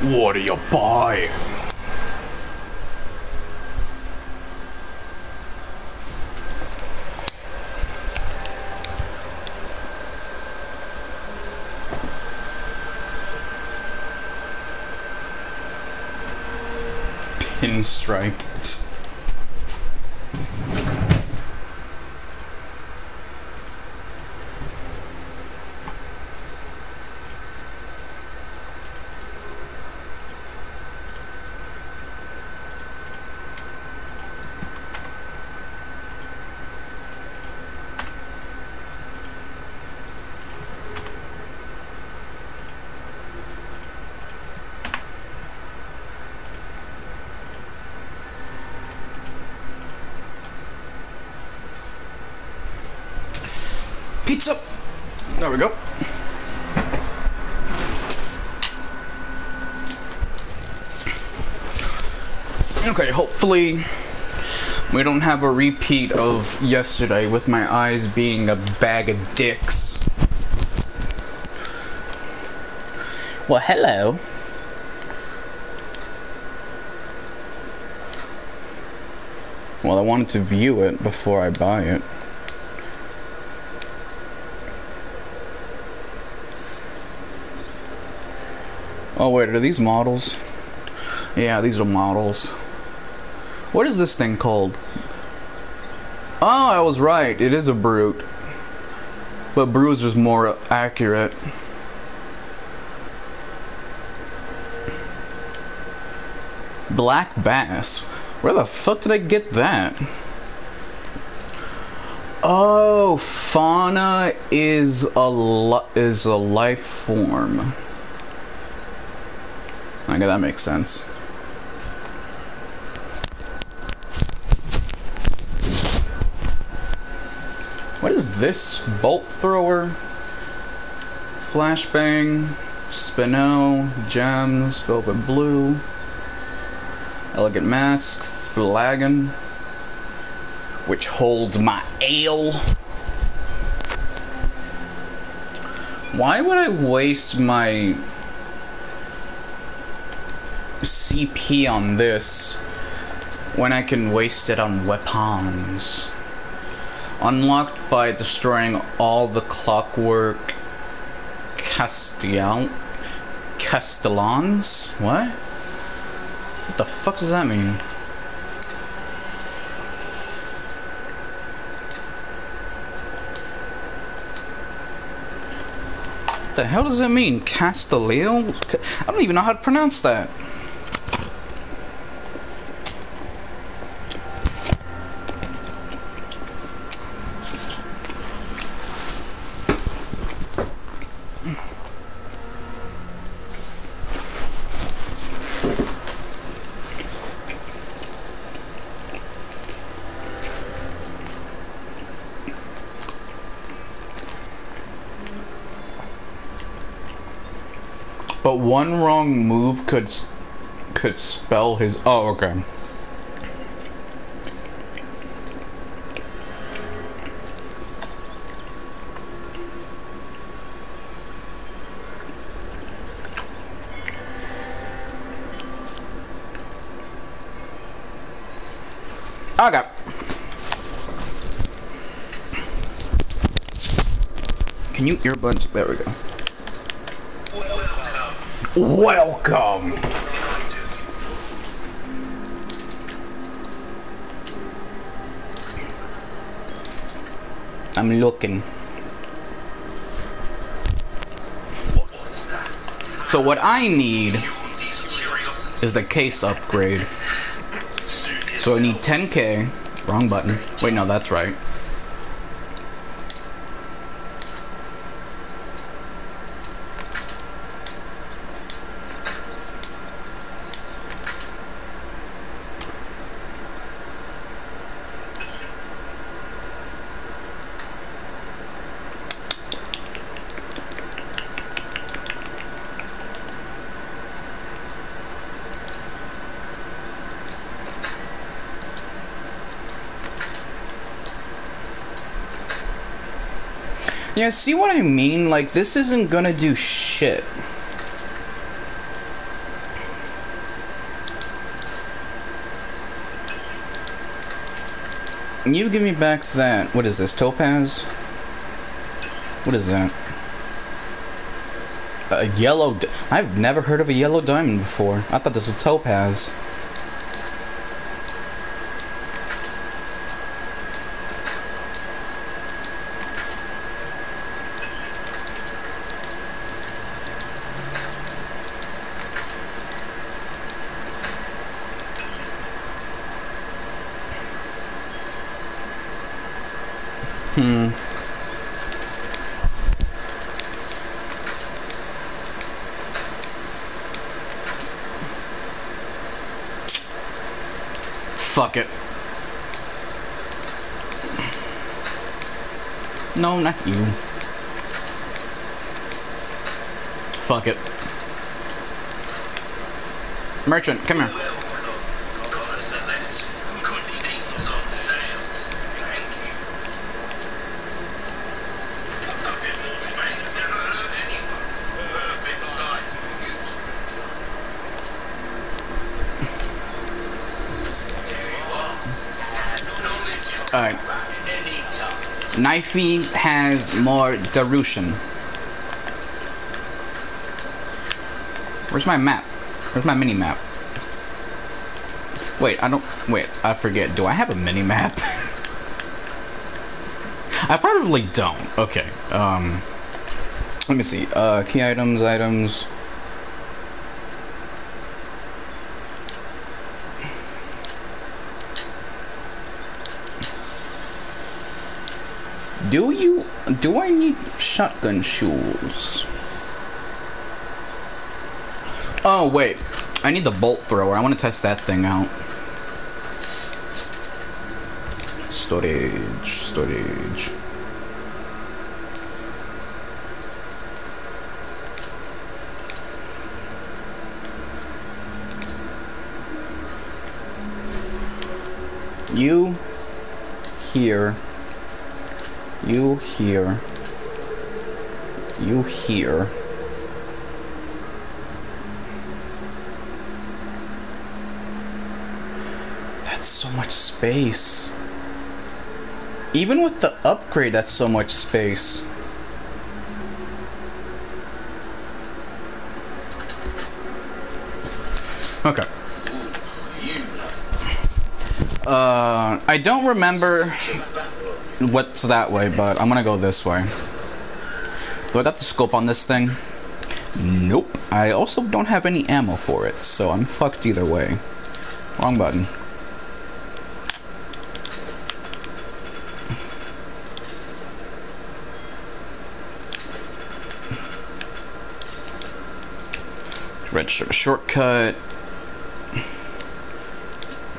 What are you buying? Pinstriped. Pizza! There we go. Okay, hopefully we don't have a repeat of yesterday with my eyes being a bag of dicks. Well, hello. Well, I wanted to view it before I buy it. Oh wait, are these models? Yeah, these are models. What is this thing called? Oh, I was right. It is a brute. But Bruiser's more accurate. Black bass. Where the fuck did I get that? Oh, fauna is a is a life form. Okay, that makes sense. What is this? Bolt thrower? Flashbang? Spinel? Gems? Velvet blue? Elegant mask? Flagon? Which holds my ale? Why would I waste my CP on this when I can waste it on weapons. Unlocked by destroying all the clockwork Castell Castellans? What? What the fuck does that mean? What the hell does that mean? Castellio? I don't even know how to pronounce that. But one wrong move could could spell his. Oh, okay. Okay. Can you earbuds? There we go. Welcome. I'm looking. So what I need is the case upgrade. So I need 10k. Wrong button. Wait, no, that's right. Yeah, see what I mean? Like, this isn't gonna do shit. You give me back that. What is this? Topaz? What is that? A yellow. I've never heard of a yellow diamond before. I thought this was topaz. Fuck it. No, not you. Fuck it. Merchant, come here. Knifey has more Darushan. Where's my map? Where's my mini map? Wait, I don't. Wait, I forget. Do I have a mini map? I probably don't. Okay. Um. Let me see. Uh, key items, items. Do you... Do I need shotgun shoes? Oh, wait. I need the bolt thrower. I want to test that thing out. Storage, storage. You here you here. You here. That's so much space. Even with the upgrade, that's so much space. Okay. Uh, I don't remember what's that way, but I'm gonna go this way. Do I got the scope on this thing? Nope. I also don't have any ammo for it, so I'm fucked either way. Wrong button. Register a shortcut.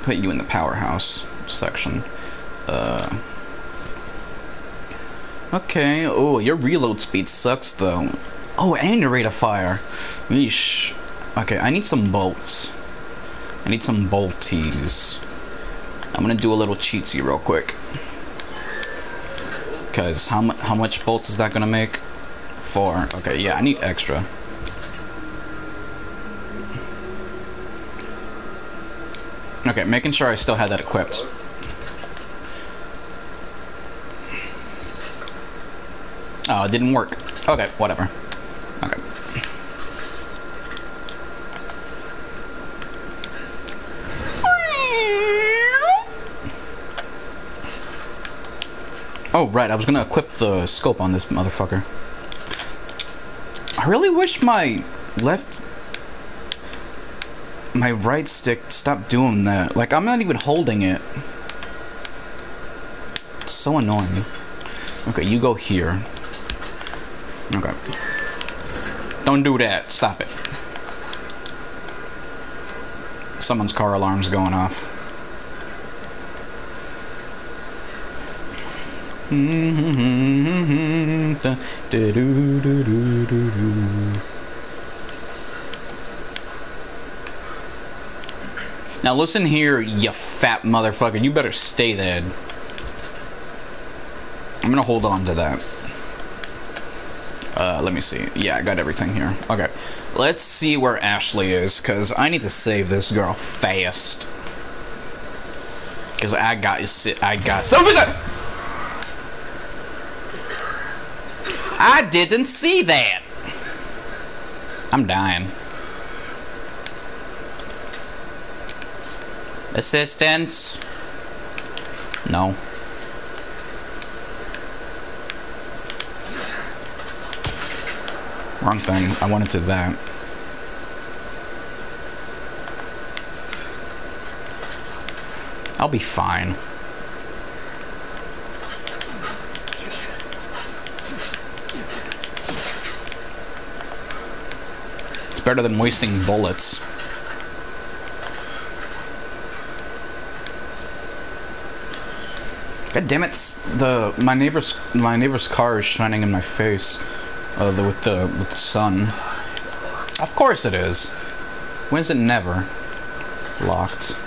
Put you in the powerhouse section. Uh... Okay, oh, your reload speed sucks though. Oh, and your rate of fire. Yeesh. Okay, I need some bolts. I need some bolties. I'm gonna do a little cheatsy real quick. Cause how much how much bolts is that gonna make? Four. Okay, yeah, I need extra. Okay, making sure I still had that equipped. Oh, it didn't work. Okay, whatever. Okay. Oh, right, I was gonna equip the scope on this motherfucker. I really wish my left... My right stick stopped doing that. Like, I'm not even holding it. It's so annoying. Okay, you go here. Okay. Don't do that. Stop it. Someone's car alarm's going off. Now listen here, you fat motherfucker. You better stay there. I'm gonna hold on to that. Uh, let me see. Yeah, I got everything here. Okay. Let's see where Ashley is, because I need to save this girl fast. Because I got I got something. I didn't see that. I'm dying. Assistance. No. Wrong thing. I wanted to that. I'll be fine. It's better than wasting bullets. God damn it! The my neighbor's my neighbor's car is shining in my face, uh, the, with the with the sun. Of course it is. When is it never locked?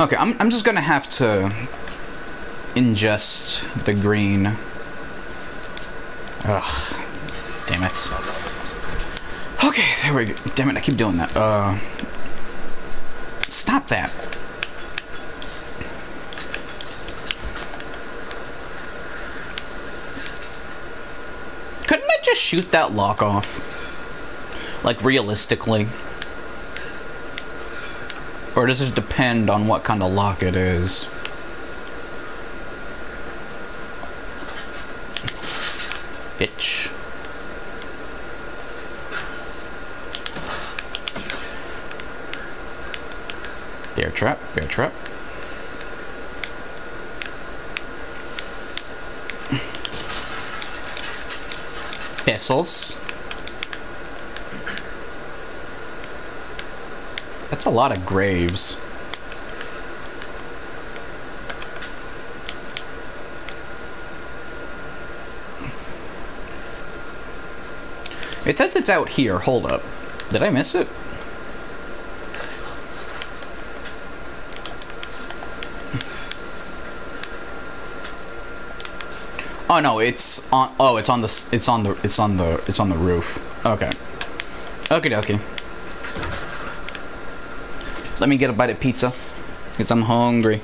Okay, I'm, I'm just gonna have to ingest the green. Ugh. Damn it. Okay, there we go. Damn it, I keep doing that. Uh. Stop that. Couldn't I just shoot that lock off? Like, realistically? Or does it depend on what kind of lock it is? Bitch. Bear trap, bear trap. That's a lot of graves. It says it's out here. Hold up. Did I miss it? Oh no, it's on. Oh, it's on the. It's on the. It's on the. It's on the roof. Okay. Okay, okay. Let me get a bite of pizza. Because I'm hungry.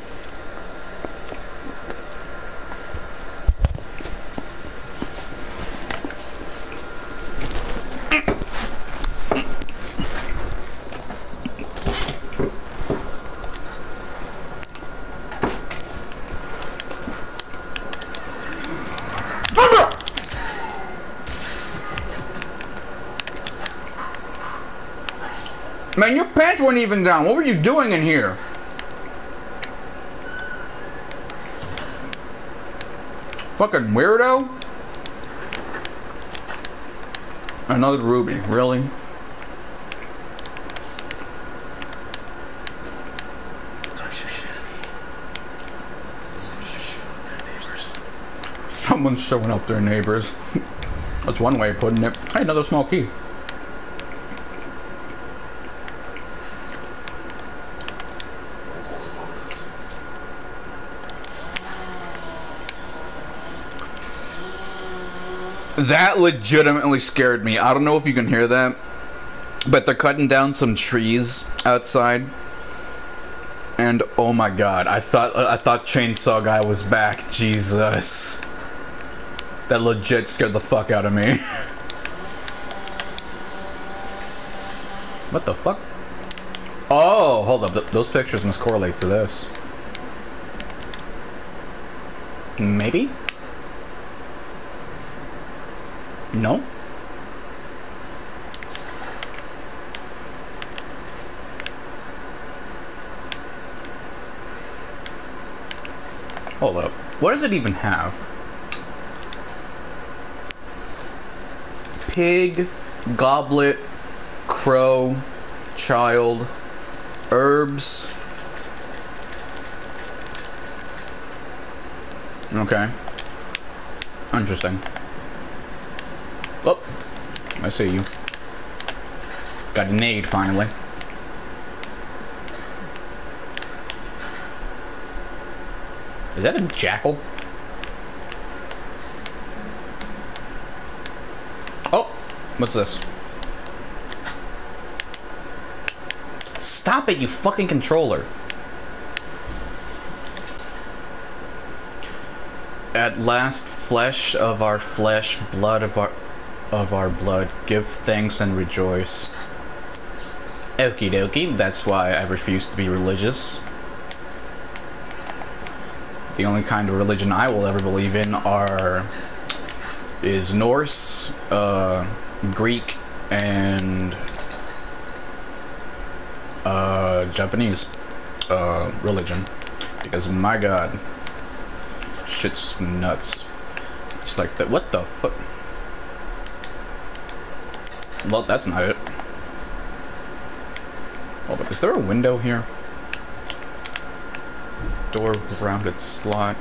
Man, your pants weren't even down. What were you doing in here? Fucking weirdo. Another ruby, really? Someone's showing up their neighbors. That's one way of putting it. Hey, another small key. That legitimately scared me. I don't know if you can hear that, but they're cutting down some trees outside. And oh my god, I thought I thought Chainsaw Guy was back. Jesus. That legit scared the fuck out of me. what the fuck? Oh, hold up. Th those pictures must correlate to this. Maybe? No? Hold up. What does it even have? Pig, goblet, crow, child, herbs. Okay. Interesting. Oh, I see you. Got a nade finally. Is that a jackal? Oh, what's this? Stop it, you fucking controller. At last, flesh of our flesh, blood of our of our blood, give thanks and rejoice. Okie dokie, that's why I refuse to be religious. The only kind of religion I will ever believe in are is Norse, uh, Greek, and uh, Japanese uh, religion. Because my god, shit's nuts. It's like that. What the fuck? Well, that's not it. Oh, but is there a window here? Door rounded slot.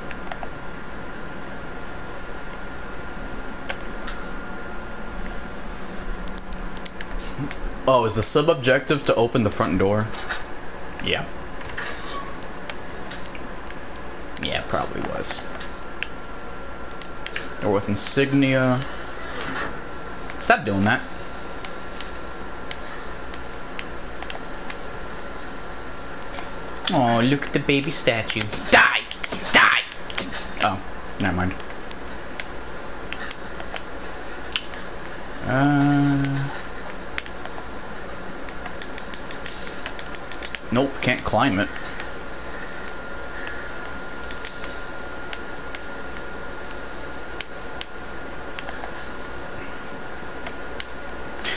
Oh, is the sub-objective to open the front door? Yeah. Yeah, probably was. Or with insignia. Stop doing that. Oh, look at the baby statue. Die! Die! Oh, never mind. Uh... Nope, can't climb it.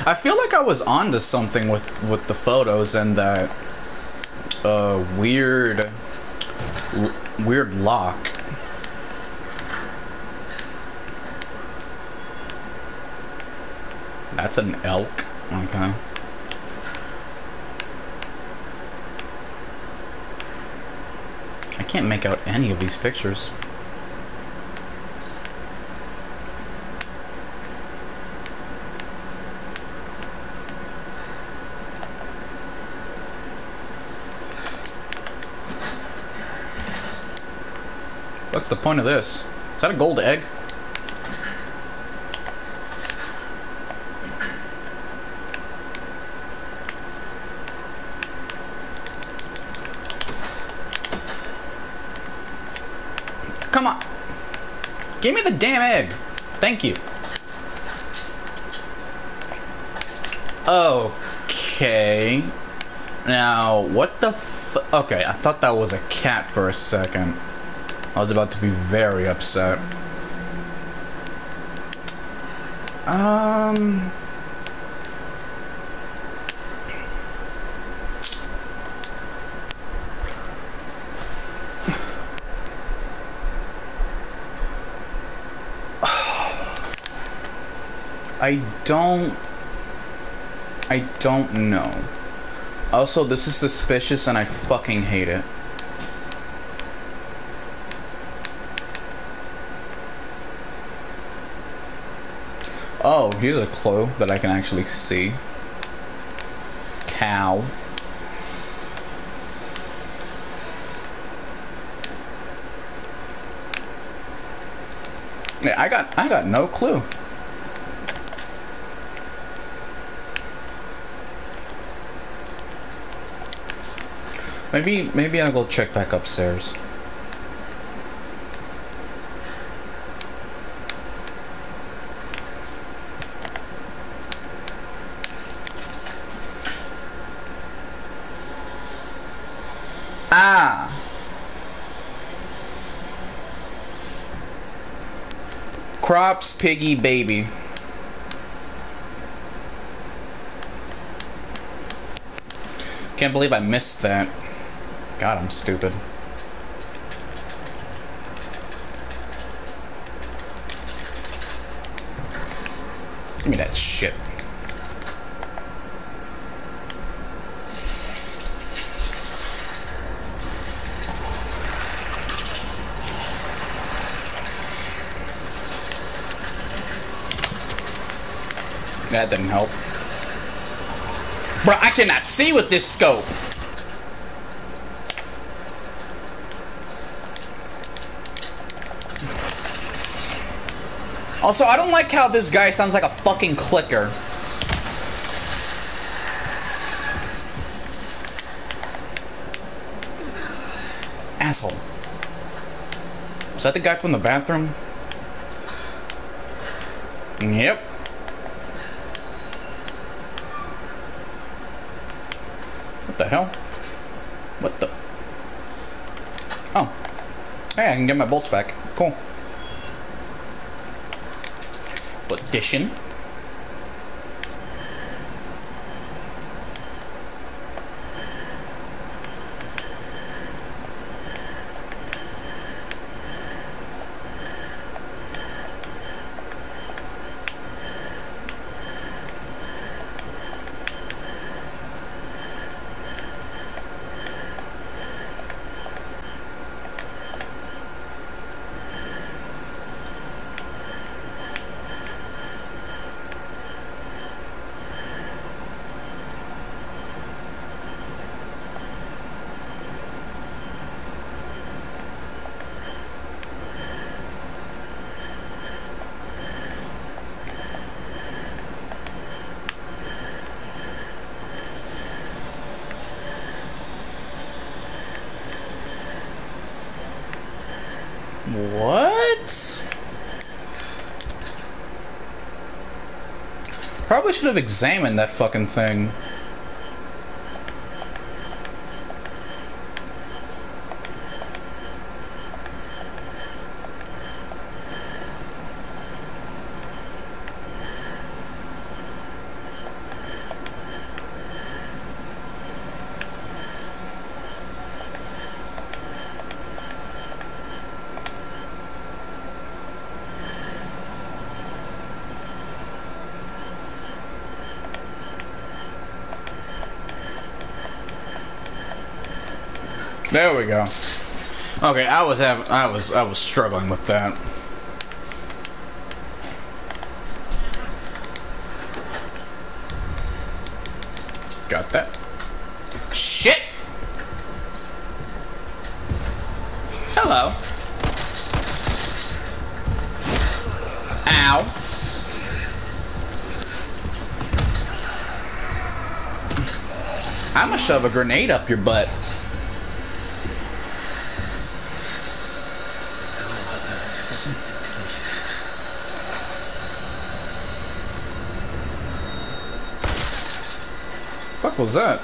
I feel like I was onto something with with the photos and that uh, weird weird lock. That's an elk. Okay. I can't make out any of these pictures. What's the point of this? Is that a gold egg? Come on. Give me the damn egg. Thank you. Okay. Now, what the Okay, I thought that was a cat for a second. I was about to be very upset. Um... I don't... I don't know. Also, this is suspicious and I fucking hate it. Oh, here's a clue that I can actually see. Cow. Yeah, I got I got no clue. Maybe, maybe I'll go check back upstairs. Ah! Crops, piggy, baby. Can't believe I missed that. God, I'm stupid. Give me that shit. That didn't help. Bro, I cannot see with this scope. Also, I don't like how this guy sounds like a fucking clicker. Asshole. Is that the guy from the bathroom? Yep. What the hell? What the? Oh. Hey, I can get my bolts back. Cool. Addition. Probably should have examined that fucking thing. There we go. Okay, I was having, I was, I was struggling with that. Got that. Shit! Hello. Ow. I'm gonna shove a grenade up your butt. Was that?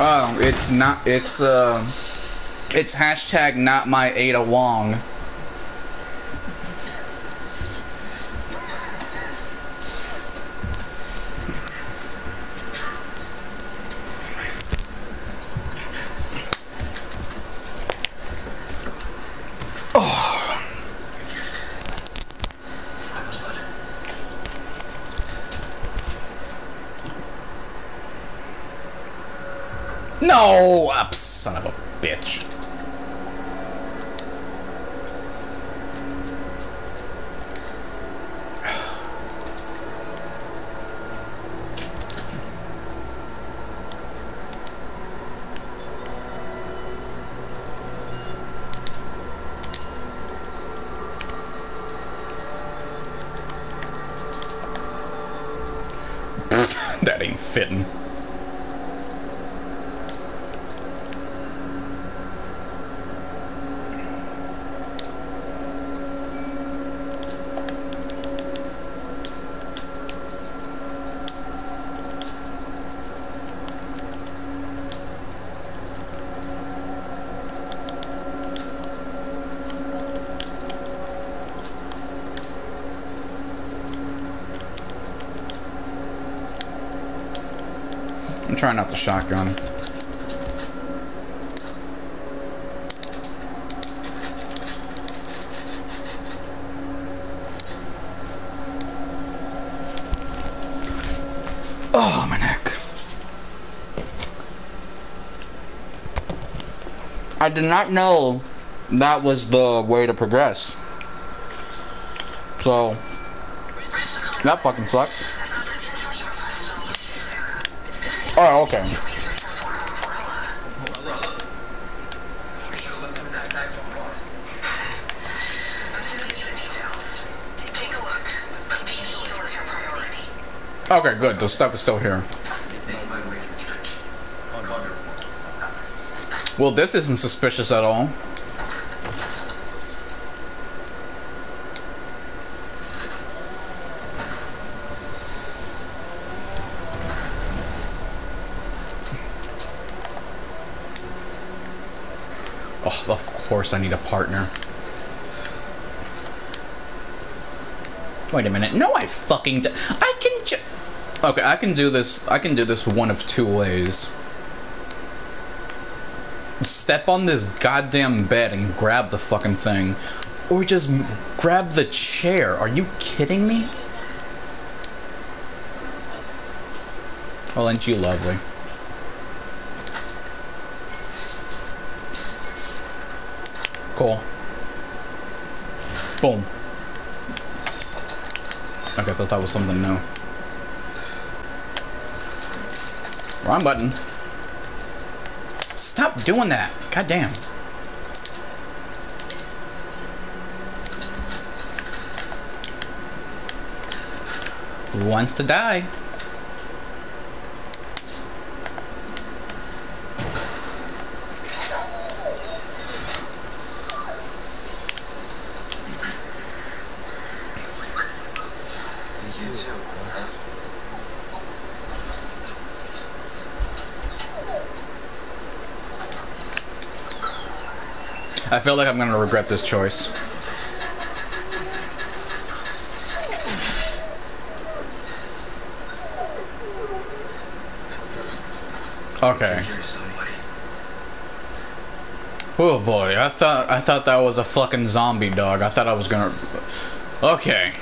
Oh, it's not, it's, uh, it's hashtag not my Ada Wong. No! Up, son of a bitch. that ain't fitting. Trying not the shotgun. Oh, my neck. I did not know that was the way to progress. So, that fucking sucks. Okay. Okay, good. The stuff is still here. Well, this isn't suspicious at all. Oh, of course I need a partner. Wait a minute. No, I fucking. I can. okay, I can do this. I can do this one of two ways. Step on this goddamn bed and grab the fucking thing, or just grab the chair. Are you kidding me? Well, ain't you lovely? Cool. Boom. Okay, I thought that was something new. Wrong button. Stop doing that. God damn. Who wants to die? I feel like I'm gonna regret this choice. Okay. Oh boy, I thought I thought that was a fucking zombie dog. I thought I was gonna. Okay.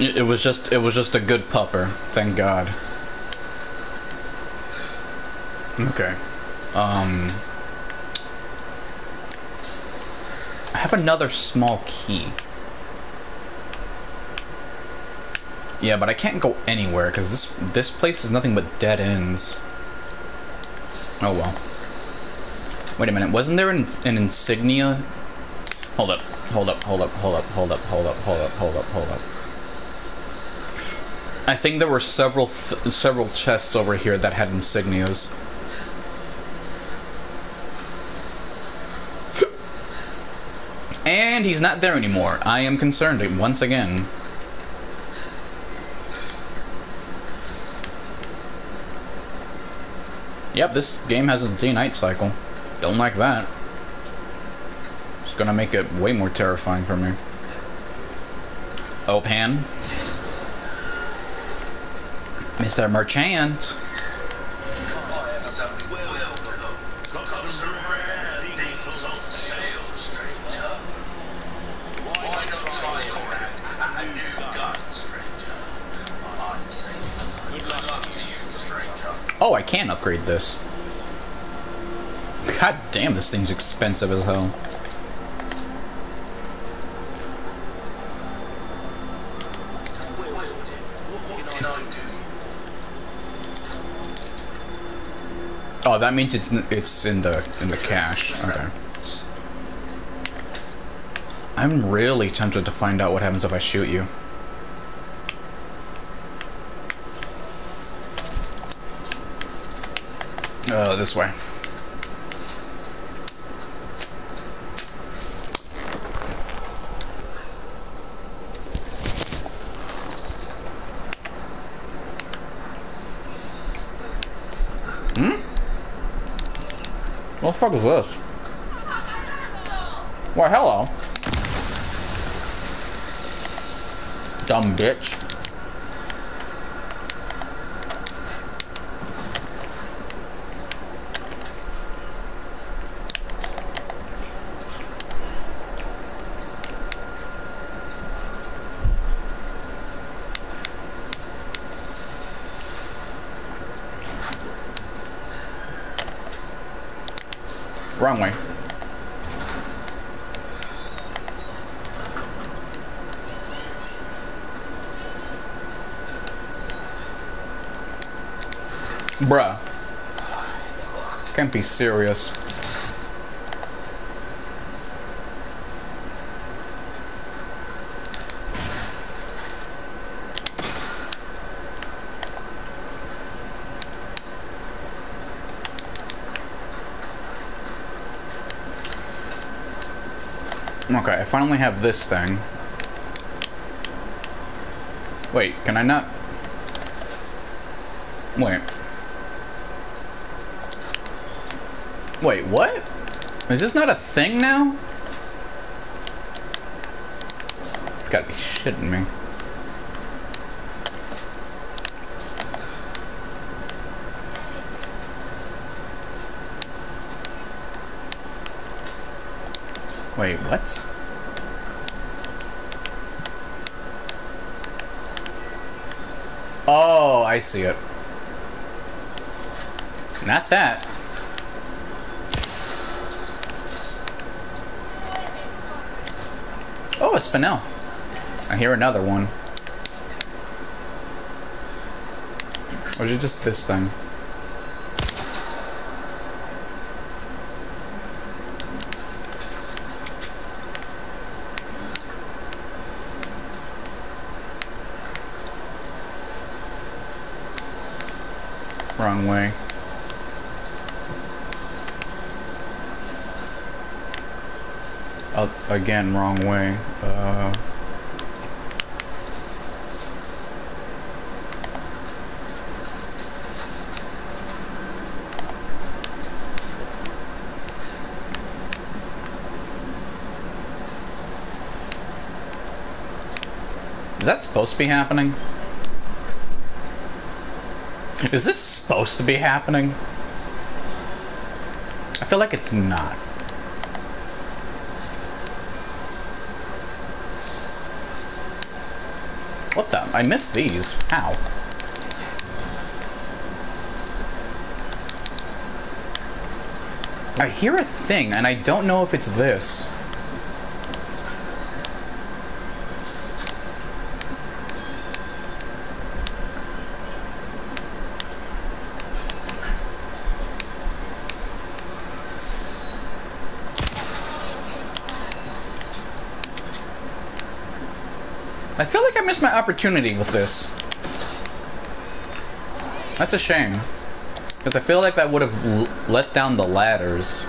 It was just it was just a good pupper. Thank God. Okay. Um. I have another small key. Yeah, but I can't go anywhere because this this place is nothing but dead ends. Oh well. Wait a minute, wasn't there an, an insignia? Hold up, hold up, hold up, hold up, hold up, hold up, hold up, hold up, hold up. I think there were several several chests over here that had insignias. And he's not there anymore. I am concerned once again. Yep, this game has a day-night cycle. Don't like that. It's gonna make it way more terrifying for me. Oh, Pan. Mr. Merchant. Oh, I can upgrade this. God damn, this thing's expensive as hell. Oh, that means it's it's in the in the cache. Okay. I'm really tempted to find out what happens if I shoot you. Uh, this way. Hmm? What the fuck is this? Why, hello. Dumb bitch. Wrong way. Bruh. Can't be serious. Okay, I finally have this thing. Wait, can I not? Wait. Wait, what? Is this not a thing now? You've got to be shitting me. Wait, what? Oh, I see it. Not that. Oh, a spinel. I hear another one. Or is it just this thing? Wrong way. Uh, again, wrong way. Uh... Is that supposed to be happening? Is this supposed to be happening? I feel like it's not. What the? I missed these. How? I hear a thing, and I don't know if it's this. Missed my opportunity with this. That's a shame. Because I feel like that would have let down the ladders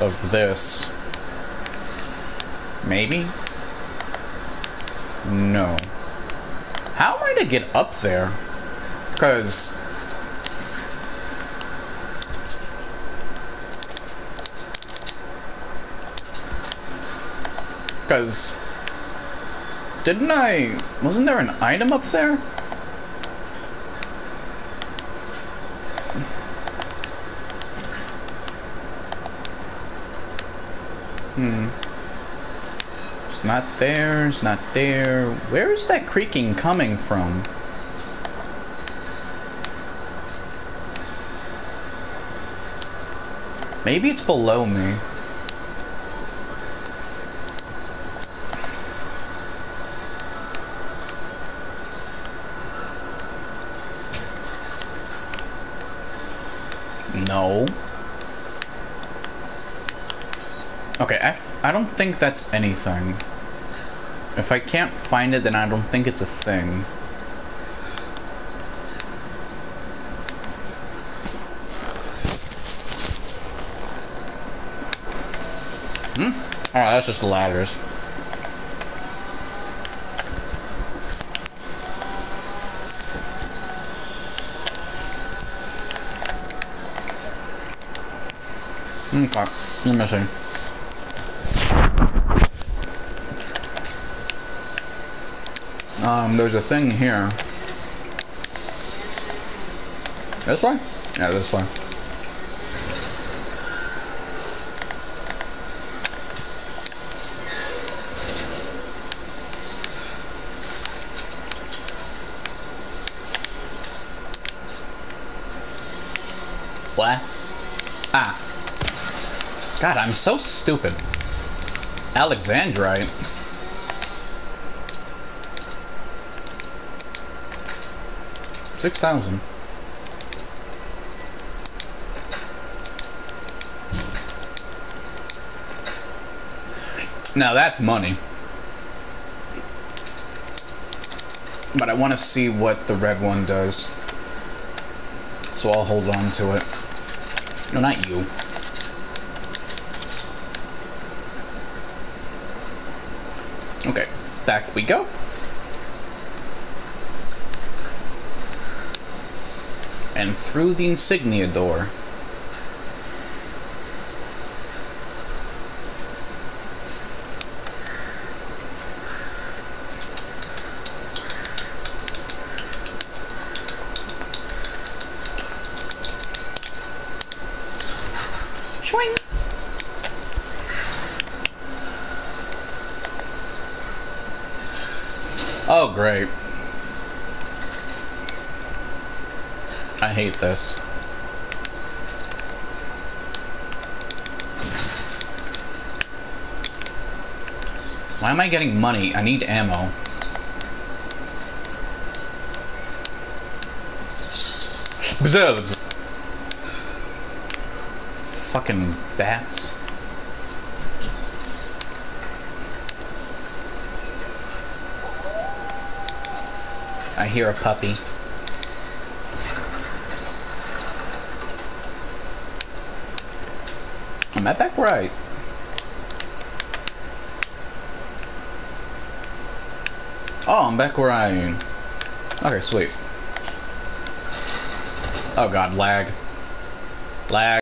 of this. Maybe? No. How am I to get up there? Because... Because... Didn't I... Wasn't there an item up there? Hmm. It's not there, it's not there. Where is that creaking coming from? Maybe it's below me. No. Okay, I, I don't think that's anything. If I can't find it, then I don't think it's a thing. Hmm? Alright, that's just ladders. Okay, let me Um, there's a thing here. This way? Yeah, this way. What? Ah. God, I'm so stupid. Alexandrite. Six thousand. Now that's money. But I want to see what the red one does. So I'll hold on to it. No, not you. Okay, back we go. and through the insignia door. Swing. Oh, great. Hate this. Why am I getting money? I need ammo. Bzzz. Fucking bats. I hear a puppy. Am I back right? Oh, I'm back where I am. Okay, sweet. Oh god, lag. Lag.